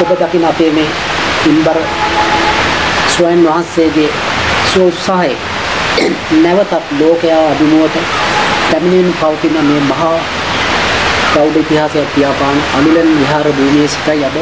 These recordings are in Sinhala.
ඔබ දකින අපේ මේ ඉන්බර ස්වයන් වහන්සේගේ සෝත්සාහය නැවතත් ලෝකයා අභිමුවට පැමිණෙන පවතින මේ මහා ප්‍රෞಢ ඉතිහාසයක් පියාපාන අනුලන් විහාර භූමියේ සිටයි අද.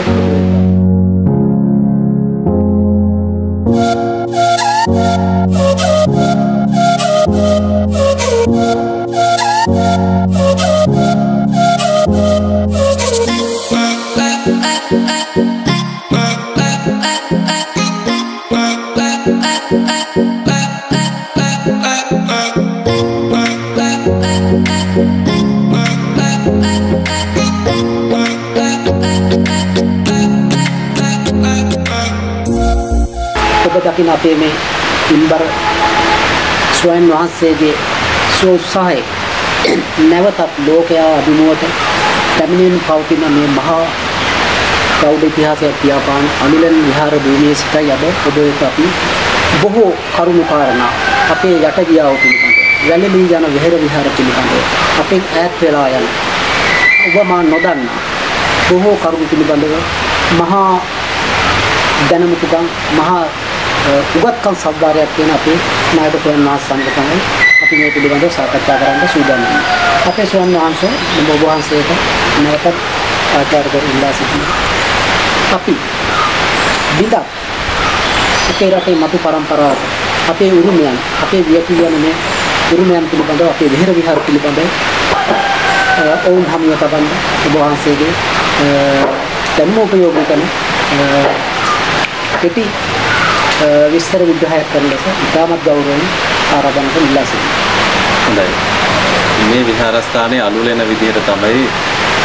ඔබ දකින අපේ මේ ඉන්බර ස්වයන් වහන්සේගේ සෝත්සාහය නැවතත් ලෝකයා අභිමුවට පැමිණෙන පවතින මේ මහා ප්‍රෞಢ ඉතිහාසයක් පියාපාන අනුලන් විහාර භූමියේ සිටයි අද ඔබ වෙත අපි බොහෝ කරුණු කාරණා අපේ යට ගියාව පිළිබඳ වැළලී යන විහෙර විහාර පිළිබඳ අපෙන් ඈත් වෙලා යන ඔබ මා නොදන්නා බොහෝ කරුණු පිළිබඳව මහා දැනුමුතුකම් මහා උගත්කම් සම්භාරයක් තියෙන අපේ නායක ස්වාමීන් වහන්සේ සමග තමයි අපි මේ පිළිබඳව සාකච්ඡා කරන්න සූදානම් වෙන්නේ. අපේ ස්වාමීන් වහන්සේ ඔබ වහන්සේට නැවතත් ආචාර්ය කර ඉල්ලා සිටිනවා. අපි බිඳක් අපේ රටේ මතු පරම්පරාව අපේ උරුමයන් අපේ වියති යන මේ උරුමයන් පිළිබඳව අපේ විහෙර විහාර පිළිබඳව ඔවුන් හමුව තබන්න ඔබ වහන්සේගේ දැනුම උපයෝගී කරන කෙටි විස්තර විග්‍රහයක් කරන ලෙස ඉතාමත් ගෞරවයෙන් ආරාධනා කරන ඉල්ලා සිටිනවා. මේ විහාරස්ථානයේ අලුලෙන විදිහට තමයි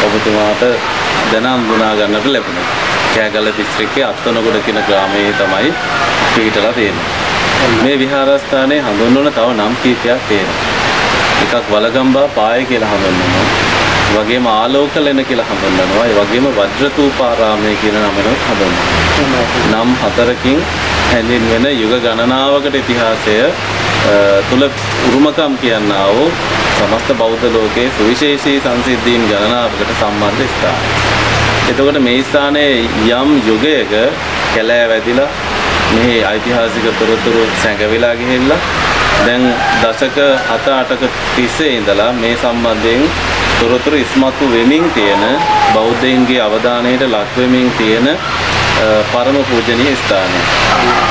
ඔබතුමාට දැන හඳුනා ගන්නට ලැබුණේ. කෑගල්ල දිස්ත්‍රික්කයේ අත්තනගොඩ කියන ග්‍රාමයේ තමයි පිහිටලා තියෙන්නේ. මේ විහාරස්ථානයේ හඳුන්වන තව නම් කීපයක් තියෙනවා. එකක් වලගම්බා පාය කියලා හඳුන්වනවා. වගේම ආලෝකලෙන කියලා හඳුන්වනවා. ඒ වගේම වජ්‍රතූපාරාමය කියන නමනොත් හඳුන්වනවා. නම් හතරකින් හැඳින්වෙන යුග ගණනාවකට ඉතිහාසය තුල උරුමකම් කියන්නා වූ සමස්ත බෞද්ධ ලෝකයේ සුවිශේෂී සංසිද්ධීන් ගණනාවකට සම්බන්ධ ස්ථාන. එතකොට මේ ස්ථානයේ යම් යුගයක කැලෑ වැදිලා මෙහි ඓතිහාසික තොරතුරු සැඟවිලා ගිහිල්ලා දැන් දශක 7-8ක තිස්සේ ඉඳලා මේ සම්බන්ධයෙන් තොරතුරු ඉස්මතු වෙමින් තියෙන බෞද්ධයින්ගේ අවධානයට ලක් වෙමින් තියෙන පරම පූජනීය ස්ථානය.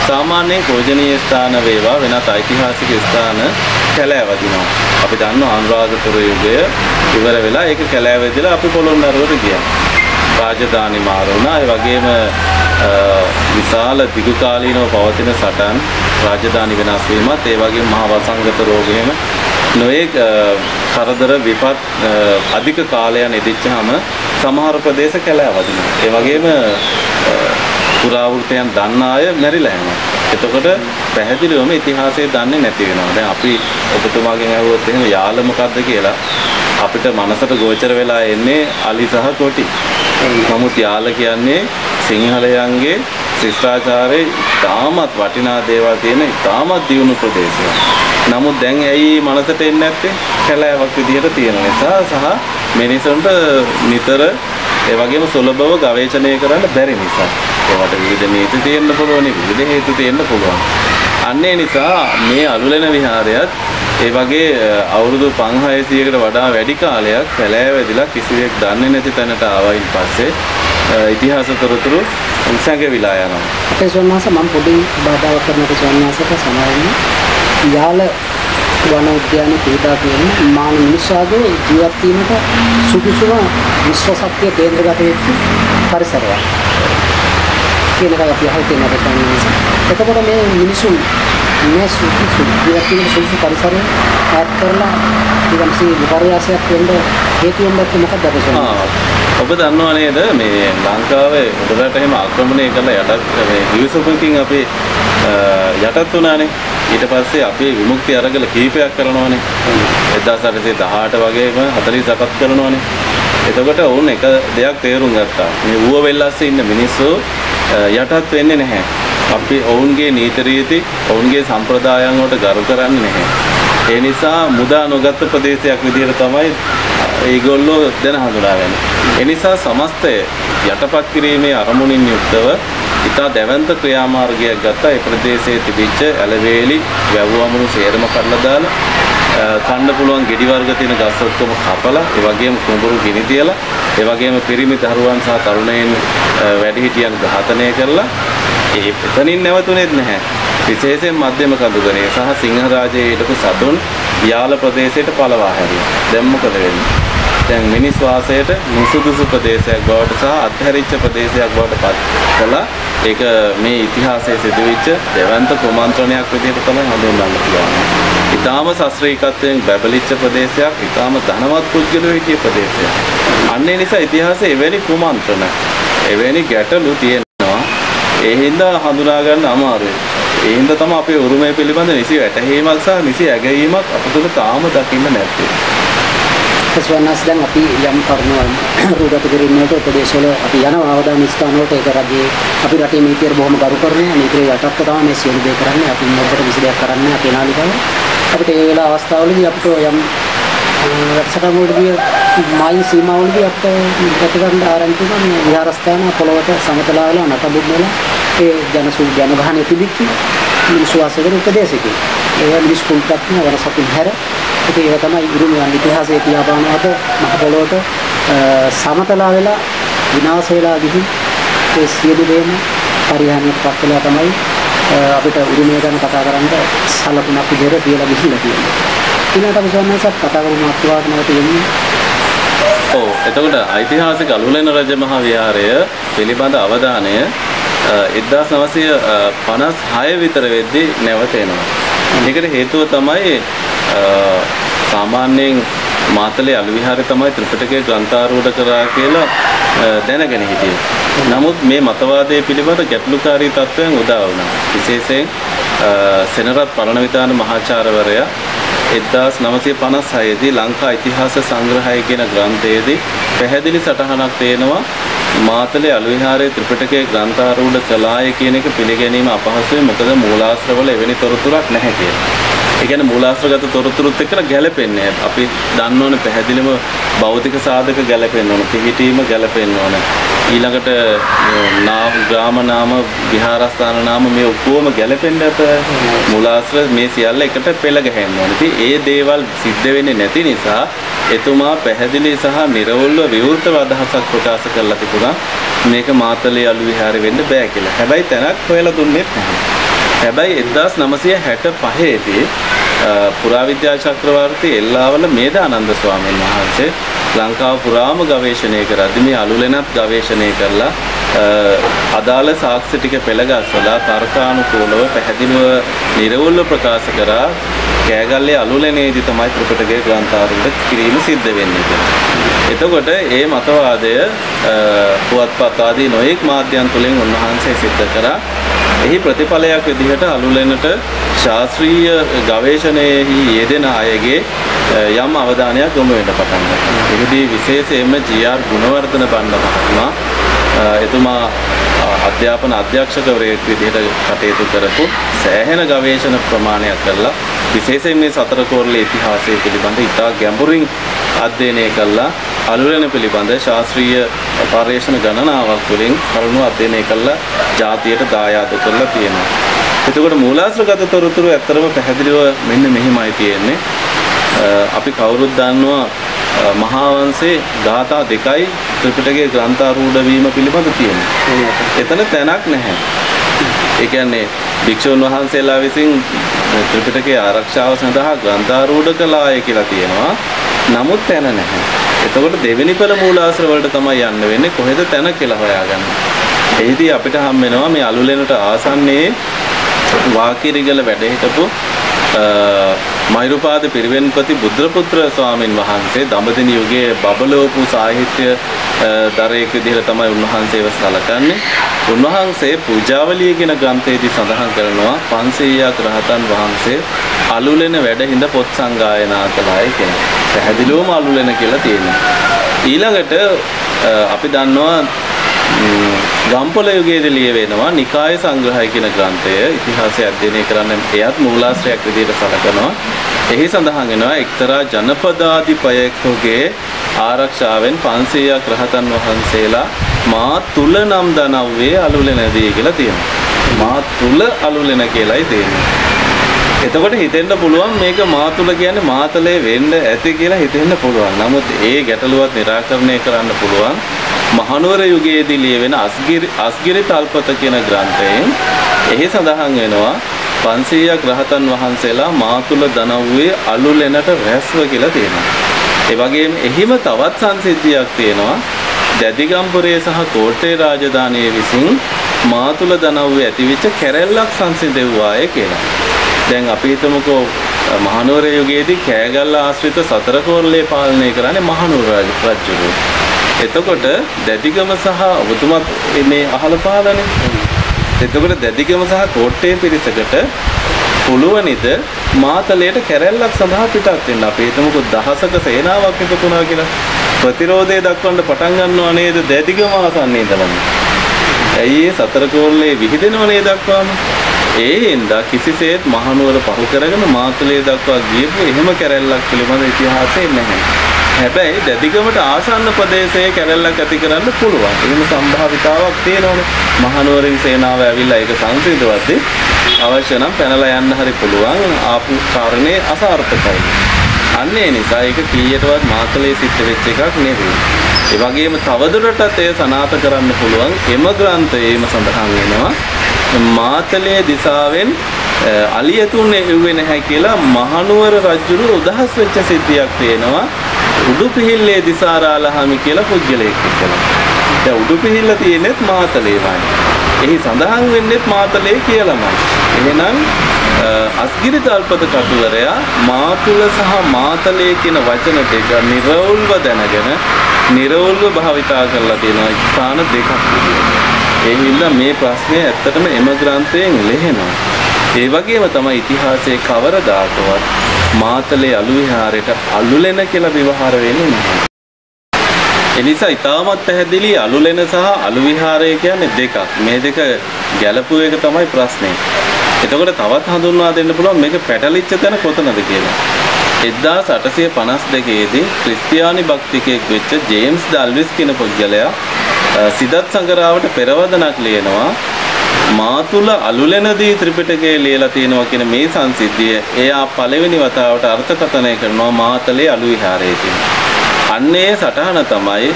සාමාන්‍යයෙන් පූජනීය ස්ථාන වේවා වෙනත් ඓතිහාසික ස්ථාන කැලෑවදිනවා. අපි දන්නවා අනුරාධපුර යුගය ඉවර වෙලා ඒක කැලෑවදිලා අපි පොළොන්නරුවට ගියා. රාජධානි මාරු වුණා. ඒ වගේම විශාල දිගු කාලීනව පවතින සටන් රාජධානි වෙනස් වීමත් ඒ වගේම මහා වසංගත රෝග එහෙම නොයෙක් කරදර විපත් අධික කාලයන් ඉදිච්චාම සමහර ප්‍රදේශ කැලෑවදිනවා. ඒ වගේම පුරාවෘතයන් දන්න අය මැරිලා යනවා. එතකොට පැහැදිලිවම ඉතිහාසය දන්නේ නැති වෙනවා. දැන් අපි ඔබතුමාගෙන් අහුවොත් එහෙම යාල මොකද්ද කියලා අපිට මනසට ගෝචර වෙලා එන්නේ අලි සහ කොටි. නමුත් යාල කියන්නේ සිංහලයන්ගේ ශිෂ්ටාචාරයේ ඉතාමත් වටිනා දේවල් තියෙන ඉතාමත් දියුණු ප්‍රදේශයක්. නමුත් දැන් ඇයි මනසට එන්නේ නැත්තේ? කැලෑවක් විදියට තියෙන නිසා සහ මිනිසුන්ට නිතර ඒ වගේම සුලභව ගවේෂණය කරන්න බැරි නිසා. ඒවට විවිධ නීති තියෙන්න පුළුවන්, විවිධ හේතු තියෙන්න පුළුවන්. අන්නේ නිසා මේ අලුලෙන විහාරයත් ඒ වගේ අවුරුදු 5600කට වඩා වැඩි කාලයක් කැලෑවැදිලා කිසිවෙක් දන්නේ නැති තැනට ආවයින් පස්සේ ඉතිහාස තොරතුරු උත්සංගවිලා යනවා. අපේ ස්වාමීන් මම පොඩි බාධාවක් කරනකොට ස්වාමීන් සමාවෙන්න යාල වන උද්‍යාන පීඩා කියන මාන මිනිසාගේ ජීවත් වීමට සුදුසුම විශ්ව සත්‍ය කේන්ද්‍රගත වෙච්ච පරිසරයක්. කියන එකයි අපි අහලා තියෙන අපේ ස්වාමීන් වහන්සේ. එතකොට මේ මිනිසුන් මේ සුදුසු ජීවත් වීම සුදුසු පරිසරය ඈත් කරලා ඊගම්සී විපර්යාසයක් වෙන්න හේතු වෙන්නත් මොකක්ද අපේ ස්වාමීන් ඔබ දන්නවා නේද මේ ලංකාවේ උඩරට එහෙම ආක්‍රමණය කළා යටත් මේ ගිවිසුමකින් අපි යටත් වුණානේ. ඊට පස්සේ අපි විමුක්ති අරගල කීපයක් කරනවානේ. 1818 වගේම 47ක් කරනවානේ. එතකොට ඔවුන් එක දෙයක් තේරුම් ගත්තා. මේ ඌව වෙල්ලස්සේ ඉන්න මිනිස්සු යටත් වෙන්නේ නැහැ. අපි ඔවුන්ගේ නීති රීති ඔවුන්ගේ සම්ප්‍රදායන් වලට ගරු කරන්නේ නැහැ. ඒ නිසා මුදා නොගත් ප්‍රදේශයක් විදිහට තමයි ඒගොල්ලෝ දැන හඳුනාගන්න. ඒ නිසා සමස්තය යටපත් කිරීමේ අරමුණින් යුක්තව ඉතා දැවන්ත ක්‍රියාමාර්ගයක් ගත්තා. ඒ ප්‍රදේශයේ තිබිච්ච ඇලවේලි වැව්වමුණු සේරම කඩලා දාලා කන්න පුළුවන් ගෙඩි වර්ග තියෙන ගස් ඔක්කොම කපලා ඒ වගේම කුඹුරු ගිනි තියලා ඒ වගේම පිරිමි දරුවන් සහ තරුණයන් වැඩිහිටියන් ඝාතනය කරලා ඒ එතනින් නැවතුනේත් නැහැ. විශේෂයෙන් මධ්‍යම කඳුගනේ සහ සිංහරාජයේ හිටපු සතුන් යාල ප්‍රදේශයට පළවා හැරියා. දැන් මොකද වෙන්නේ? දැන් මිනිස් වාසයට නුසුදුසු ප්‍රදේශයක් බවට සහ අත්හැරිච්ච ප්‍රදේශයක් බවට පත් කළා. ඒක මේ ඉතිහාසයේ සිදුවෙච්ච දෙවන්ත කුමන්ත්‍රණයක් විදිහට තමයි හඳුන්වන්න පුළුවන්. ඊටාම ශාස්ත්‍රීයකත්වයෙන් බැබලිච්ච ප්‍රදේශයක්, ඊටාම ධනවත් පුද්ගලයෝ හිටිය ප්‍රදේශයක්. අන්න ඒ නිසා ඉතිහාසයේ එවැනි කුමන්ත්‍රණ, එවැනි ගැටලු තියෙනවා. ඒ හින්දා හඳුනා ගන්න අමාරුයි. ඒ හින්දා තමයි අපේ උරුමය පිළිබඳ නිසි වැටහීමක් සහ නිසි ඇගයීමක් අපතුල තාම දකින්න නැත්තේ. ස්වර්ණස් දැන් අපි යම් කරුණු රූගත කිරීමකට උපදේශවල අපි යනවා අවදාන ස්ථාන වලට ඒක රජයේ අපි රටේ නීතියට බොහොම ගරු කරනවා නීතියේ යටත්ව තමයි මේ සියලු දේ කරන්නේ අපි මොකටද කිසි දෙයක් කරන්නේ අපේ නාලිකාව අපිට ඒ වෙලාව අවස්ථාවලදී අපිට යම් වැඩසටහන් වලදී මායින් සීමාවලදී අපිට ගත ගන්න ආරම්භ වුණා මේ විහාරස්ථාන පොළවට සමතලා වෙලා නටබුත් වෙලා ඒ ජනසු ජනගහනය තිබිච්ච මිනිස්සු වාසය කරන උපදේශකේ ඒ මිනිස් කුල්පත්න වරසකින් හැර ඉතින් ඒක තමයි ඉරුමියන් ඉතිහාසයේ තියාපානවාද මහ පොළොවට සමතලා වෙලා විනාශ වෙලා ගිහින් ඒ සියලු දේම පරිහානියට පත් වෙලා තමයි අපිට උරුමය ගැන කතා කරන්න සලකුණක් විදිහට තියලා ගිහිල්ලා තියෙන්නේ. ඊළඟට අපි සම්මාසත් කතා කරමු අත්වාද නැවත යන්නේ. ඔව් එතකොට ඓතිහාසික අලුලෙන රජ මහා විහාරය පිළිබඳ අවධානය 1956 විතර වෙද්දී නැවත එනවා. ඒකට හේතුව තමයි සාමාන්‍යයෙන් මාතලේ අලු විහාරය තමයි ත්‍රිපිටකය ග්‍රන්ථාරූඪ කරා කියලා දැනගෙන හිටියේ. නමුත් මේ මතවාදයේ පිළිබඳ ගැටලුකාරී තත්ත්වයන් උදා වුණා. විශේෂයෙන් සෙනරත් පරණවිතාන මහාචාර්යවරයා 1956 දී ලංකා ඉතිහාස සංග්‍රහය කියන ග්‍රන්ථයේදී පැහැදිලි සටහනක් තේනවා මාතලේ අලු විහාරයේ ත්‍රිපිටකයේ ග්‍රන්ථාරූඪ කළාය කියන එක පිළිගැනීම අපහසුයි මොකද මූලාශ්‍රවල එවැනි තොරතුරක් නැහැ කියලා. ඒ කියන්නේ මූලාශ්‍රගත තොරතුරුත් එක්ක ගැලපෙන්නේ අපි දන්න ඕනේ පැහැදිලිම භෞතික සාධක ගැලපෙන්න ඕන පිහිටීම ගැලපෙන්න ඕන ඊළඟට නාම ග්‍රාම නාම විහාරස්ථාන නාම මේ ඔක්කොම ගැලපෙන්න අප මූලාශ්‍ර මේ සියල්ල එකට පෙළ ගැහෙන්න ඕන. ඉතින් ඒ දේවල් සිද්ධ වෙන්නේ නැති නිසා එතුමා පැහැදිලි සහ නිර්වෘල්ව විවෘතව අදහසක් ප්‍රකාශ කරලා තිබුණා මේක මාතලේ අලු විහාරෙ වෙන්න බෑ කියලා. හැබැයි තැනක් හොයලා දුන්නේ නැහැ. හැබැයි 1995 දී පුරාවිද්‍යා චක්‍රවර්ති එල්ලාවල මේධානන්ද ස්වාමීන් වහන්සේ ලංකාව පුරාම ගවේෂණය කරද්දී මේ අලුලෙනත් ගවේෂණය කරලා අදාළ සාක්ෂි ටික පෙළගස්වලා තර්කානුකූලව පැහැදිලිව නිර්වුල්ව ප්‍රකාශ කරා කෑගල්ලේ අලුලෙනේදී තමයි ත්‍රිපිටකය ග්‍රන්ථාරූඪ කිරීම සිද්ධ වෙන්නේ කියලා. එතකොට ඒ මතවාදය පුවත්පත් ආදී නොයෙක් මාධ්‍යයන් තුලින් උන්වහන්සේ සිද්ධ කරා එහි ප්‍රතිඵලයක් විදිහට අලුලෙනට ශාස්ත්‍රීය ගවේෂණයෙහි යෙදෙන අයගේ යම් අවධානයක් යොමු වෙන්න පටන් ගත්තා. එහිදී විශේෂයෙන්ම ජී.ආර්. ගුණවර්ධන බණ්ඩ මහත්මයා එතුමා අධ්‍යාපන අධ්‍යක්ෂකවරයෙක් විදිහට කටයුතු කරපු සෑහෙන ගවේෂණ ප්‍රමාණයක් කරලා විශේෂයෙන් මේ සතර කෝරළේ ඉතිහාසය පිළිබඳ ඉතා ගැඹුරින් අධ්‍යයනය කළා අලුරෙන පිළිබඳ ශාස්ත්‍රීය පර්යේෂණ ගණනාවක් තුළින් කරුණු අධ්‍යයනය කළා ජාතියට දායාද කරලා තියෙනවා. එතකොට මූලාශ්‍රගත තොරතුරු ඇත්තරම පැහැදිලිව මෙන්න මෙහිමයි තියෙන්නේ. අපි කවුරුත් දන්නවා මහා වංශේ ධාතා දෙකයි ත්‍රිපිටකයේ ග්‍රන්ථාරූඪ වීම පිළිබඳ තියෙනවා. එතන තැනක් නැහැ. ඒ කියන්නේ භික්ෂුන් වහන්සේලා විසින් ත්‍රිපිටකයේ ආරක්ෂාව සඳහා ග්‍රන්ථාරූඪ කළාය කියලා තියෙනවා. නමුත් තැන නැහැ. එතකොට දෙවෙනි පෙළ මූලාශ්‍ර වලට තමයි යන්න වෙන්නේ කොහෙද තැන කියලා හොයාගන්න. එහිදී අපිට හම් වෙනවා මේ අලුලෙනට ආසන්නයේ වාකිරිගල වැඩ හිටපු මෛරුපාද පිරිවෙන්පති බුද්ධපුත්‍ර ස්වාමින් වහන්සේ දඹදින යුගයේ බබලෝපු සාහිත්‍ය දරයෙක් විදිහට තමයි උන්වහන්සේව සැලකන්නේ. උන්වහන්සේ පූජාවලිය කියන ග්‍රන්ථයේදී සඳහන් කරනවා 500ක් රහතන් වහන්සේ අලුලෙන වැඩ හිඳ පොත් සංගායනා කළායි කියන. පැහැදිලිවම අලුලෙන කියලා තියෙනවා. ඊළඟට අපි දන්නවා ගම්පොල යුගයේදී ලියවෙනවා නිකාය සංග්‍රහය කියන ග්‍රන්ථය ඉතිහාසය අධ්‍යයනය කරන්න එයත් මූලාශ්‍රයක් විදිහට සලකනවා. එහි සඳහන් වෙනවා එක්තරා ජනපදාධිපයෙකුගේ ආරක්ෂාවෙන් 500ක් රහතන් වහන්සේලා මා තුල නම් දනව්වේ අලුලෙනදී කියලා තියෙනවා. මා තුල අලුලෙන කියලායි තියෙන්නේ. එතකොට හිතෙන්න පුළුවන් මේක මා තුල කියන්නේ මාතලේ වෙන්න ඇති කියලා හිතෙන්න පුළුවන්. නමුත් ඒ ගැටලුවත් निराකරණය කරන්න පුළුවන්. මහනුවර යුගයේදී ලියවෙන අස්ගිරි අස්ගිරි තල්පත කියන ග්‍රන්ථයෙන් එහි සඳහන් වෙනවා 500ක් රහතන් වහන්සේලා මා තුල දනව්වේ අලුලෙනට රැස්ව කියලා තියෙනවා. ඒ වගේම එහිම තවත් සංසිද්ධියක් තියෙනවා. දැදිගම්පුරේ සහ කෝට්ටේ රාජධානියේ විසින් මා තුල දනව්වේ ඇතිවෙච්ච කැරැල්ලක් සංසිඳෙව්වාය කියලා. දැන් අපි හිතමුකෝ මහනුවර යුගයේදී කෑගල්ල ආශ්‍රිත සතර කෝරළේ පාලනය කරන්නේ මහනුවර රජුරු. එතකොට දැදිගම සහ ඔබතුමත් මේ අහල පාලනේ. එතකොට දැදිගම සහ කෝට්ටේ පිරිසකට පුළුවනිද මාතලයට කැරැල්ලක් සඳහා පිටත් වෙන්න. අපි හිතමුකෝ දහසක සේනාවක් එකතු වුණා කියලා. ප්‍රතිරෝධය දක්වන්න පටන් ගන්නව නේද දැදිගම ආසන්නයේ ඉඳලම. ඇයි ඒ සතර කෝරළේ විහිදෙනව නේද දක්වාම? ඒ හින්දා කිසිසේත් මහනුවර පහු කරගෙන මාතලේ දක්වා ගියපු එහෙම කැරැල්ලක් පිළිබඳ ඉතිහාසය නැහැ. හැබැයි දැදිගමට ආසන්න ප්‍රදේශයේ කැරැල්ලක් ඇති කරන්න පුළුවන්. එහෙම සම්භාවිතාවක් තියෙනවනේ. මහනුවරින් සේනාව ඇවිල්ලා ඒක සංසිඳවද්දී අවශ්‍ය නම් පැනලා යන්න හරි පුළුවන්. ආපු කාරණේ අසාර්ථකයි. අන්න ඒ නිසා ඒක කීයටවත් මාතලේ සිද්ධ වෙච්ච එකක් නෙවෙයි. ඒ වගේම තවදුරටත් එය සනාථ කරන්න පුළුවන් එම ග්‍රන්ථයේම සඳහන් වෙනවා මාතලේ දිසාවෙන් අලියතුන් එව්වේ නැහැ කියලා මහනුවර රජුරු උදහස් වෙච්ච සිද්ධියක් තියෙනවා උඩුපිහිල්ලේ දිසාරාලහාමි කියලා පුද්ගලයෙක් එක්කලා. දැන් උඩුපිහිල්ල තියෙනෙත් මාතලේමයි. එහි සඳහන් වෙන්නෙත් මාතලේ කියලාමයි. එහෙනම් අස්ගිරි තල්පත කටුවරයා මාතුල සහ මාතලේ කියන වචන දෙක නිර්වුල්ව දැනගෙන නිර්වුල්ව භාවිතා කරලා තියෙනවා ස්ථාන දෙකක් ඒ හින්දා මේ ප්‍රශ්නය ඇත්තටම එම ග්‍රන්ථයෙන් ලෙහෙනවා. ඒ වගේම තමයි ඉතිහාසයේ කවරදාකවත් මාතලේ අලු විහාරයට අලුලෙන කියලා විවහාර වෙන්නේ නැහැ. එනිසා ඉතාමත් පැහැදිලි අලුලෙන සහ අලු විහාරය කියන්නේ දෙකක්. මේ දෙක ගැළපුව එක තමයි ප්‍රශ්නේ. එතකොට තවත් හඳුන්වා දෙන්න පුළුවන් මේක පැටලිච්ච තැන කොතනද කියලා. 1852 දී ක්‍රිස්තියානි භක්තිකයෙක් වෙච්ච ජේම්ස් ඩල්විස් කියන පුද්ගලයා සිදත් සංගරාවට පෙරවදනක් ලියනවා මාතුල අලුලෙනදී ත්‍රිපිටකය ලියලා තියෙනවා කියන මේ සංසිද්ධිය එයා පළවෙනි වතාවට අර්ථකථනය කරනවා මාතලේ අලු විහාරයේ තියෙන. අන්නේ සටහන තමයි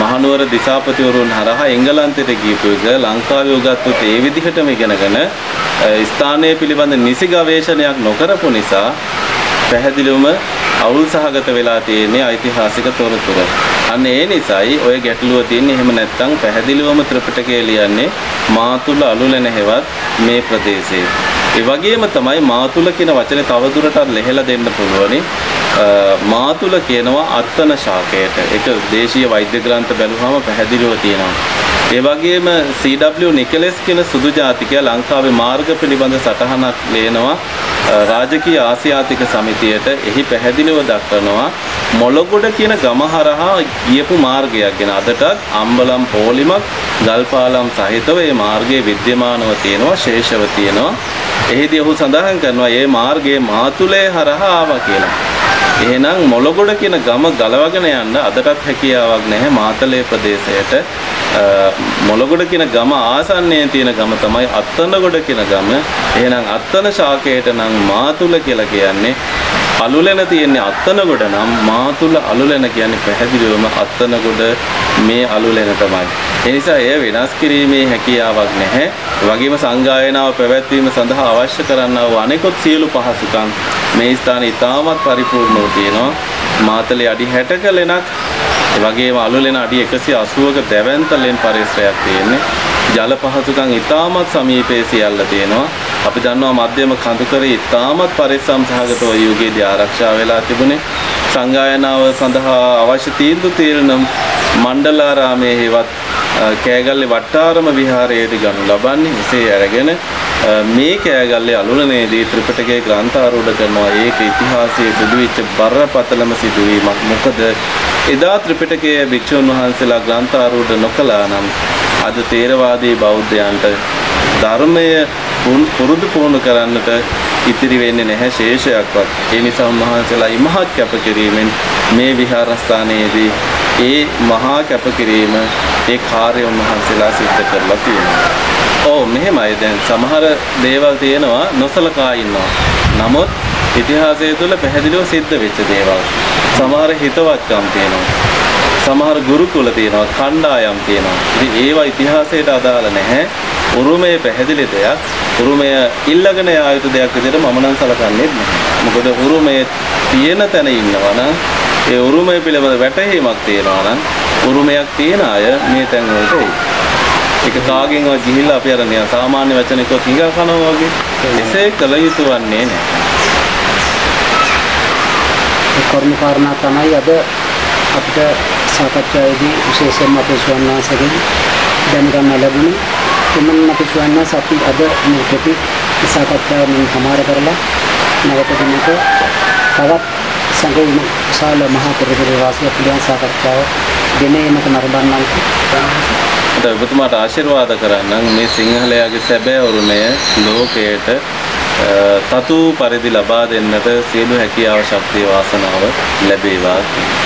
මහනුවර දිසාපතිවරුන් හරහා එංගලන්තයට ගියපු එක ලංකාවේ උගත්තුත් ඒ විදිහටම ඉගෙනගෙන ස්ථානය පිළිබඳ නිසි ගවේෂණයක් නොකරපු නිසා පැහැදිලිවම අවුල් සහගත වෙලා තියෙන්නේ ඓතිහාසික තොරතුරු. අන්න ඒ නිසායි ඔය ගැටලුව තියෙන්නේ. එහෙම නැත්නම් පැහැදිලිවම ත්‍රිපිටකය ලියන්නේ මාතුල අලුලෙන හෙවත් මේ ප්‍රදේශයේ. ඒ වගේම තමයි මාතුල කියන වචනේ තවදුරටත් ලෙහෙලා දෙන්න පුළුවනි. මාතුල කියනවා අත්තන ශාකයට. ඒක දේශීය වෛද්‍ය ග්‍රන්ථ බැලුවම පැහැදිලිව තියෙනවා. ඒ වගේම CW නිකලස් කියන සුදු ජාතිකයා ලංකාවේ මාර්ග පිළිබඳ සටහනක් ලියනවා රාජකීය ආසියාතික සමිතියට එහි පැහැදිලිව දක්වනවා මොළගොඩ කියන ගම හරහා ගියපු මාර්ගයක් ගැන අදටත් අම්බලම් පෝලිමක් ගල්පාලම් සහිතව මේ මාර්ගයේ විද්‍යමානව තියෙනවා ශේෂව තියෙනවා එහිදී ඔහු සඳහන් කරනවා මේ මාර්ගයේ මාතුලේ හරහා ආවා කියලා. එහෙනම් මොළගොඩ කියන ගම ගලවගෙන යන්න අදටත් හැකියාවක් නැහැ මාතලේ ප්‍රදේශයට මොළගොඩ කියන ගම ආසන්නයේ තියෙන ගම තමයි අත්තනගොඩ කියන ගම. එහෙනම් අත්තන ශාකයට නම් මාතුල කියලා කියන්නේ අලුලෙන තියෙන්නේ අත්තනගොඩ නම් මාතුල අලුලෙන කියන්නේ පැහැදිලිවම අත්තනගොඩ මේ අලුලෙන තමයි. ඒ නිසා එය වෙනස් කිරීමේ හැකියාවක් නැහැ. වගේම සංගායනාව පැවැත්වීම සඳහා අවශ්‍ය කරන්නා වූ අනෙකුත් සියලු පහසුකම් මේ ස්ථානයේ ඉතාමත් පරිපූර්ණව තියෙනවා. මාතලේ අඩි 60ක ලෙනක් ඒ වගේම අලුලෙන අඩි 180ක දැවැන්ත ලෙන් පරිසරයක් තියෙන්නේ. ජල පහසුකම් ඉතාමත් සමීපයේ සියල්ල තියෙනවා. අපි දන්නවා මධ්‍යම කඳුකරේ ඉතාමත් පරිස්සම් සහගතව යුගයේදී ආරක්ෂා වෙලා තිබුණේ. සංගායනාව සඳහා අවශ්‍ය තීන්දුව తీරන මණ්ඩලාරාමයේ හෙවත් කෑගල්ලේ වට්ටාරම විහාරයේදී ගනු ලබන්නේ එසේ අරගෙන මේ කෑගල්ලේ අලුලනේදී ත්‍රිපිටකයේ ග්‍රන්ථාරූඪ කරනවා ඒක ඉතිහාසයේ සිදුවෙච්ච බරපතලම සිදුවීමක් මොකද එදා ත්‍රිපිටකයේ භික්ෂුන් වහන්සේලා ග්‍රන්ථාරූඪ නොකළා නම් අද තේරවාදී බෞද්ධයන්ට ධර්මය පුරුදු පුහුණු කරන්නට ඉතිරි වෙන්නේ නැහැ ශේෂයක්වත්. ඒ නිසා උන්වහන්සේලා ඉමහත් කැපකිරීමෙන් මේ විහාරස්ථානයේදී ඒ මහා කැපකිරීම ඒ කාර්ය උන්වහන්සේලා සිද්ධ කරලා තියෙනවා. ඔව් මෙහෙමයි දැන් සමහර දේවල් තියෙනවා නොසලකා ඉන්නවා. නමුත් ඉතිහාසය තුළ පැහැදිලිව සිද්ධ වෙච්ච දේවල්. සමහර හිතවත්කම් තියෙනවා. සමහර ගුරුකුල තියෙනවා, කණ්ඩායම් තියෙනවා. ඉතින් ඒවා ඉතිහාසයට අදාළ නැහැ. උරුමය පැහැදිලි දෙයක්. උරුමය ඉල්ලගෙන යා යුතු දෙයක් විදිහට මම නම් සලකන්නේ නැහැ. මොකද උරුමය තියෙන තැන ඉන්නවා නම් ඒ උරුමය පිළිබඳ වැටහීමක් තියෙනවා නම් උරුමයක් තියෙන අය මේ තැන් වලට එයි. ඒක කාගෙන්වත් ගිහිල්ලා අපි අර නිකන් සාමාන්‍ය වචන කිව්වොත් හිඟා කනවා වගේ එසේ කළ යුතු වන්නේ නැහැ. ඒ කරුණු කාරණා තමයි අද අපිට සාකච්ඡාවේදී විශේෂයෙන්ම අපේ ස්වාමීන් වහන්සේගෙන් දැනගන්න ලැබුණේ. එමන් අපි ස්වාමීන් වහන්සේ අපි අද මේ කෙටි සාකච්ඡාව මෙන් සමාර කරලා නැවත දිනක තවත් සංගම විශාල මහා පෙරදිරි වාසිය පිළිබඳ සාකච්ඡාව ගෙන එනක නරඹන්නම්. අද ඔබතුමාට ආශිර්වාද කරන්නම් මේ සිංහලයාගේ සැබෑ උරුමය ලෝකයට තතු පරිදි ලබා දෙන්නට සියලු හැකියාව ශක්තිය වාසනාව ලැබේවා කියලා.